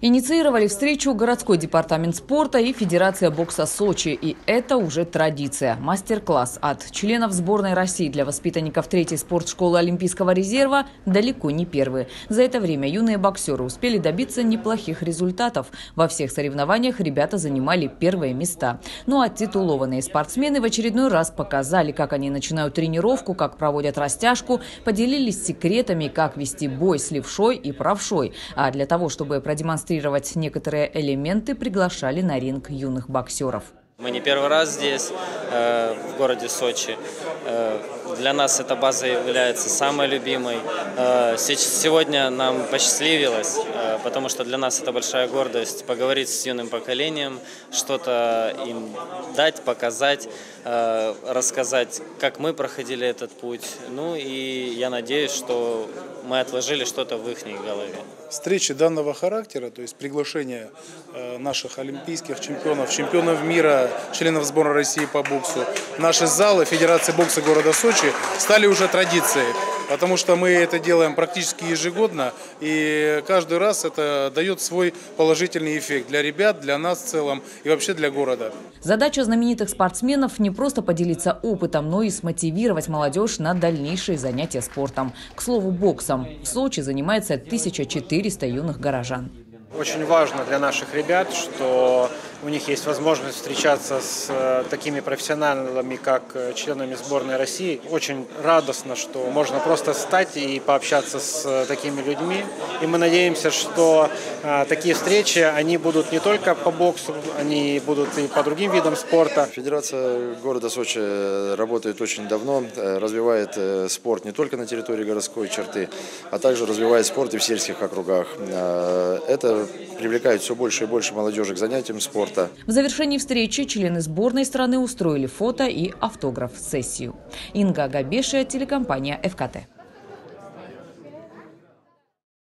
Инициировали встречу городской департамент спорта и Федерация бокса Сочи. И это уже традиция. Мастер-класс от членов сборной России для воспитанников третьей спортшколы Олимпийского резерва далеко не первые. За это время юные боксеры успели добиться неплохих результатов. Во всех соревнованиях ребята занимали первые места. Ну а титулованные спортсмены в очередной раз показали, как они начинают тренировку, как проводят растяжку, поделились секретами, как вести бой с левшой и правшой. А для того, чтобы продемонстрировать продемонстрировать некоторые элементы, приглашали на ринг юных боксеров. Мы не первый раз здесь, э, в городе Сочи. Э, для нас эта база является самой любимой. Э, сегодня нам посчастливилось, э, потому что для нас это большая гордость поговорить с юным поколением, что-то им дать, показать, э, рассказать, как мы проходили этот путь. Ну и я надеюсь, что мы отложили что-то в их голове. Встречи данного характера, то есть приглашение наших олимпийских чемпионов, чемпионов мира, членов сбора России по боксу, наши залы Федерации бокса города Сочи стали уже традицией, потому что мы это делаем практически ежегодно, и каждый раз это дает свой положительный эффект для ребят, для нас в целом и вообще для города. Задача знаменитых спортсменов не просто поделиться опытом, но и смотивировать молодежь на дальнейшие занятия спортом. К слову, боксом. В Сочи занимается 1400 юных горожан. Очень важно для наших ребят, что у них есть возможность встречаться с э, такими профессионалами, как э, членами сборной России. Очень радостно, что можно просто встать и пообщаться с э, такими людьми. И мы надеемся, что такие встречи, они будут не только по боксу, они будут и по другим видам спорта. Федерация города Сочи работает очень давно, развивает спорт не только на территории городской черты, а также развивает спорт и в сельских округах. Это привлекает все больше и больше молодежи к занятиям спорта. В завершении встречи члены сборной страны устроили фото и автограф-сессию. Инга Габешия, телекомпания «ФКТ».